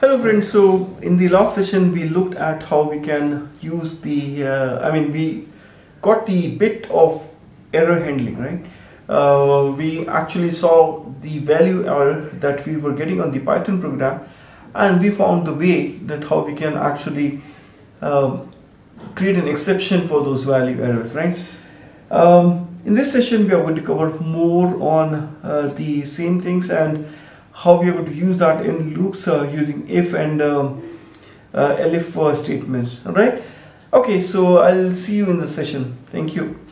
Hello friends, so in the last session we looked at how we can use the, uh, I mean we got the bit of error handling, right? Uh, we actually saw the value error that we were getting on the Python program and we found the way that how we can actually um, create an exception for those value errors, right? Um, in this session we are going to cover more on uh, the same things and how we are going to use that in loops uh, using if and um, uh, elif uh, statements right okay so i'll see you in the session. Thank you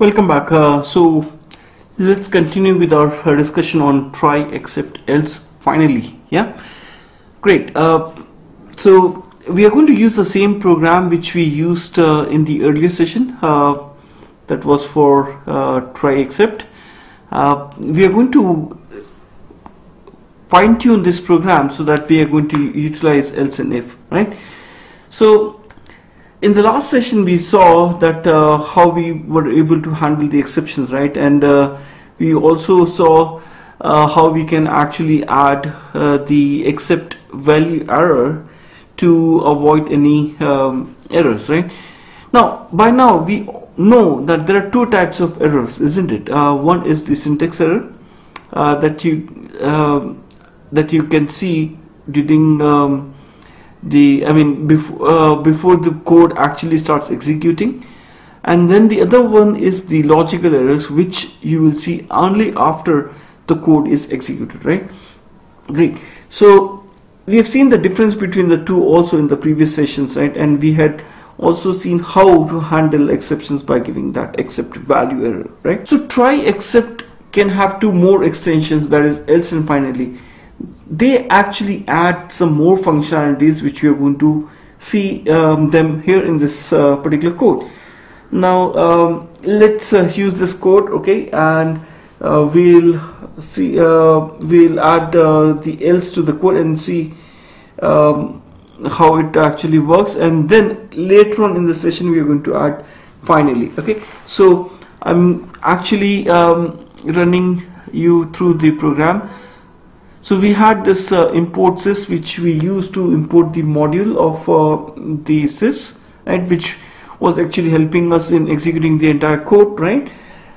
Welcome back. Uh, so let's continue with our uh, discussion on try except else finally. Yeah, great. Uh, so we are going to use the same program which we used uh, in the earlier session. Uh, that was for try except. we are going to fine tune this program so that we are going to utilize else and if. Right. So in the last session we saw that uh, how we were able to handle the exceptions right? And uh, we also saw uh, how we can actually add uh, the except value error to avoid any um, errors right? Now by now we know that there are two types of errors isn't it? Uh, one is the syntax error uh, that you that you can see during um, the I mean before uh, before the code actually starts executing. And then the other one is the logical errors which you will see only after the code is executed right? Great. So we have seen the difference between the two also in the previous sessions right? And we had also seen how to handle exceptions by giving that except value error right? So try except can have two more extensions that is else and finally they actually add some more functionalities which you are going to see um, them here in this uh, particular code. Now um, let's uh, use this code okay and uh, we'll see uh, we'll add uh, the else to the code and see um, how it actually works. And then later on in the session we are going to add finally okay? So I'm actually um, running you through the program so we had this uh, import sys which we used to import the module of uh, the sys right which was actually helping us in executing the entire code right?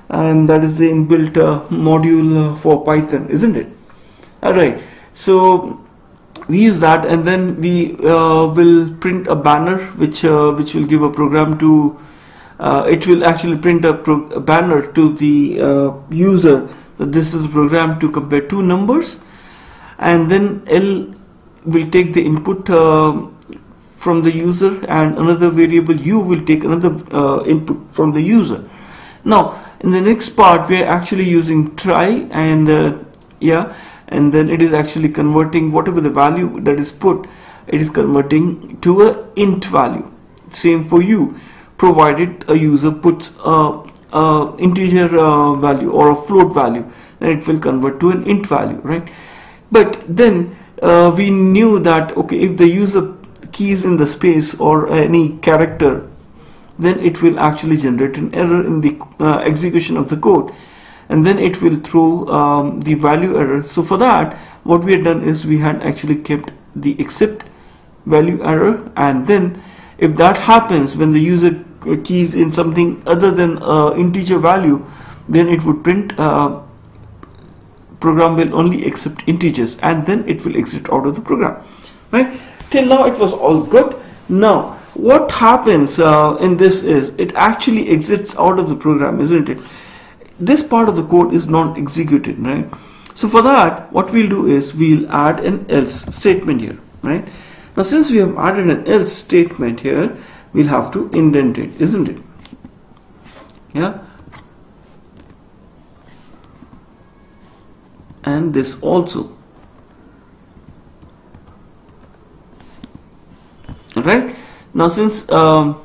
And that is the inbuilt uh, module uh, for Python isn't it? Alright so we use that and then we uh, will print a banner which uh, which will give a program to it will actually print a, a banner to the user. That this is a program to compare two numbers and then L will take the input uh, from the user and another variable U will take another uh, input from the user. Now in the next part we are actually using try and uh, yeah and then it is actually converting whatever the value that is put it is converting to a int value same for you provided a user puts a, a integer uh, value or a float value then it will convert to an int value right but then uh, we knew that okay if the user keys in the space or any character then it will actually generate an error in the uh, execution of the code. And then it will throw um, the value error. So for that what we had done is we had actually kept the except value error. And then if that happens when the user keys in something other than uh, integer value then it would print uh, program will only accept integers and then it will exit out of the program right? Till now it was all good. Now what happens uh, in this is it actually exits out of the program isn't it? This part of the code is not executed right? So for that what we'll do is we'll add an else statement here right? Now since we have added an else statement here we'll have to indent it isn't it? Yeah and this also. Right now since um,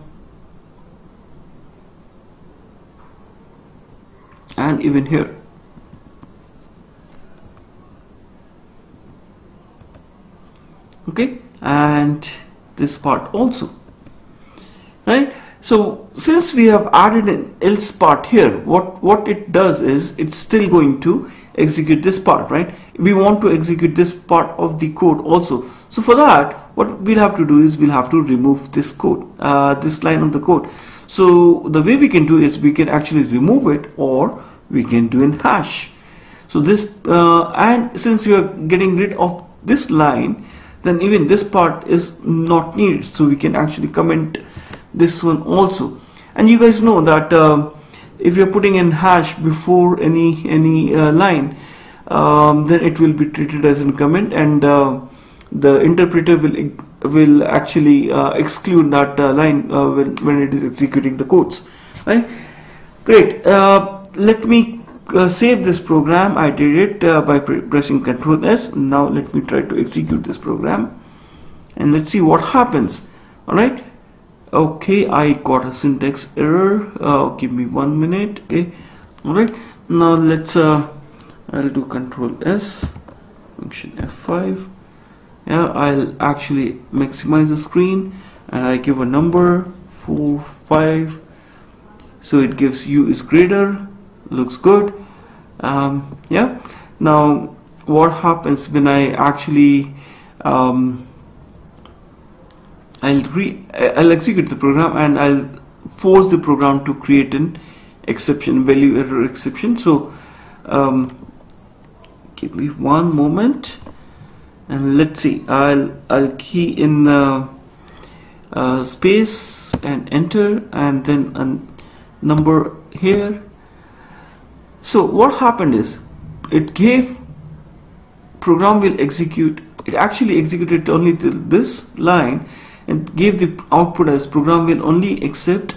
and even here. Okay? And this part also. Right? So since we have added an else part here what what it does is it's still going to execute this part right? We want to execute this part of the code also. So for that what we'll have to do is we'll have to remove this code uh, this line of the code. So the way we can do is we can actually remove it or we can do in hash. So this uh, and since we are getting rid of this line then even this part is not needed. So we can actually comment this one also. And you guys know that uh, if you're putting in hash before any any uh, line um, then it will be treated as a comment and uh, the interpreter will will actually uh, exclude that uh, line uh, when, when it is executing the codes right? Great. Let me uh, save this program. I did it uh, by pressing ctrl s. Now let me try to execute this program and let's see what happens. Alright okay I got a syntax error. Uh, give me one minute okay? Alright now let's uh, I'll do control s function f5 yeah I'll actually maximize the screen and I give a number 4 5 so it gives u is greater looks good. Um, yeah now what happens when I actually um, I'll re I'll execute the program and I'll force the program to create an exception value error exception. So um, give me one moment and let's see. I'll I'll key in uh, uh, space and enter and then a number here. So what happened is it gave program will execute it actually executed only this line and gave the output as program will only accept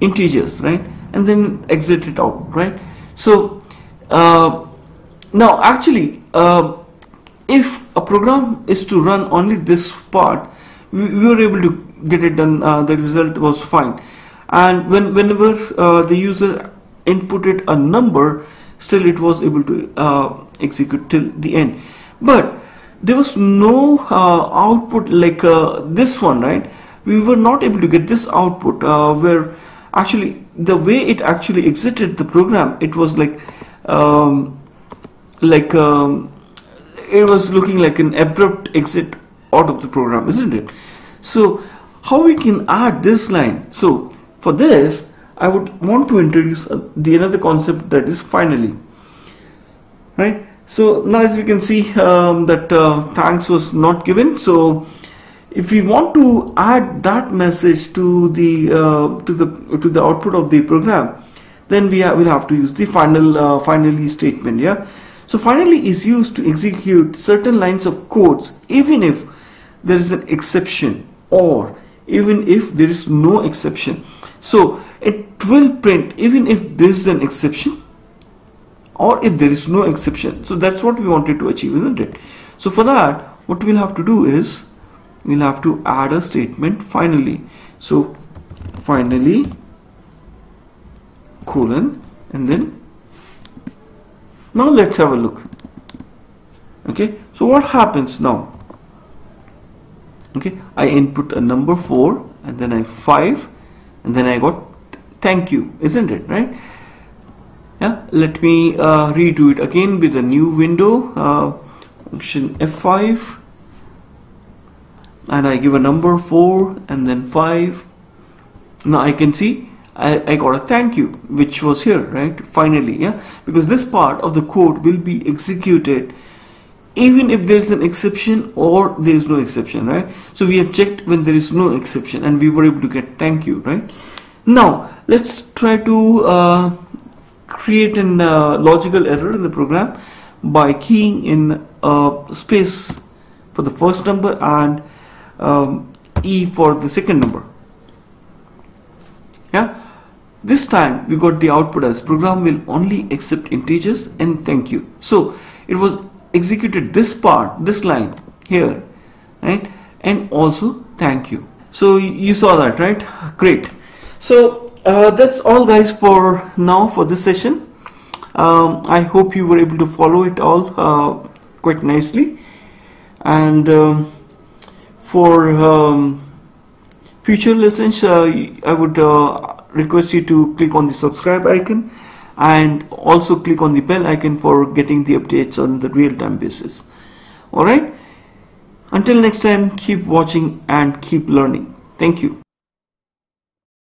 integers right? And then exit it out right? So uh, now actually uh, if a program is to run only this part we, we were able to get it done uh, the result was fine. And when whenever uh, the user inputted a number still it was able to uh, execute till the end. But there was no uh, output like uh, this one right? We were not able to get this output uh, where actually the way it actually exited the program it was like um, like um, it was looking like an abrupt exit out of the program isn't it? So how we can add this line? So for this I would want to introduce the another concept that is finally right so now as we can see um, that uh, thanks was not given. So if we want to add that message to the uh, to the to the output of the program then we will have to use the final uh, finally statement yeah? So finally is used to execute certain lines of codes even if there is an exception or even if there is no exception. So it will print even if there is an exception or if there is no exception. So that's what we wanted to achieve isn't it? So for that what we'll have to do is we'll have to add a statement finally. So finally colon and then now let's have a look. Okay? So what happens now? Okay? I input a number 4 and then I 5 and then I got thank you isn't it? Right yeah let me uh, redo it again with a new window uh, function f5 and I give a number 4 and then 5 now I can see I, I got a thank you which was here right? Finally yeah? Because this part of the code will be executed even if there is an exception or there is no exception right? So we have checked when there is no exception and we were able to get thank you right? Now let's try to uh, create a uh, logical error in the program by keying in uh, space for the first number and um, E for the second number. Yeah? This time we got the output as program will only accept integers and thank you. So it was executed this part this line here right? And also thank you. So you saw that right? Great. So uh, that's all guys for now for this session. Um, I hope you were able to follow it all uh, quite nicely. And um, for um, future lessons uh, I would uh, request you to click on the subscribe icon and also click on the bell icon for getting the updates on the real-time basis. Alright until next time keep watching and keep learning. Thank you